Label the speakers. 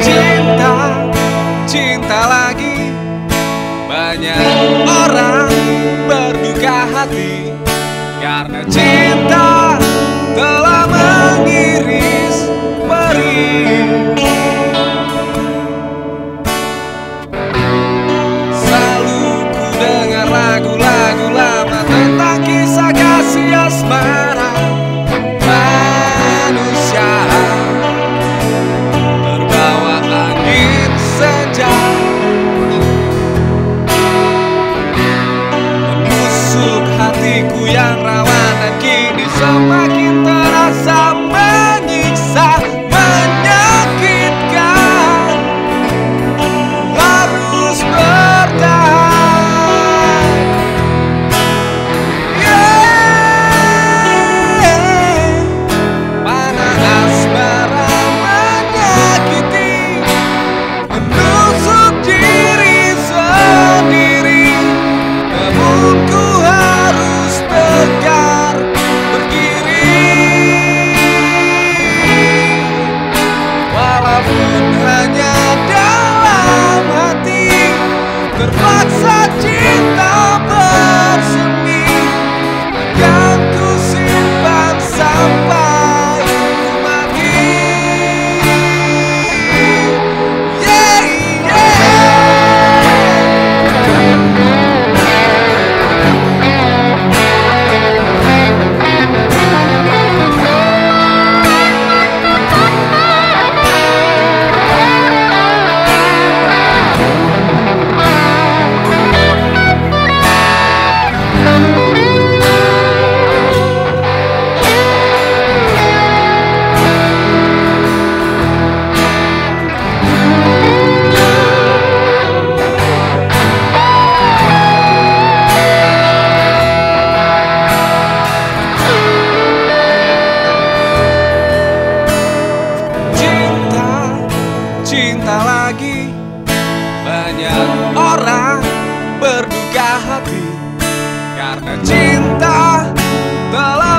Speaker 1: Cinta, cinta lagi. Banyak orang berduka hati. Karena cinta hatiku yang rawan dan kini sama. box out. cinta dalam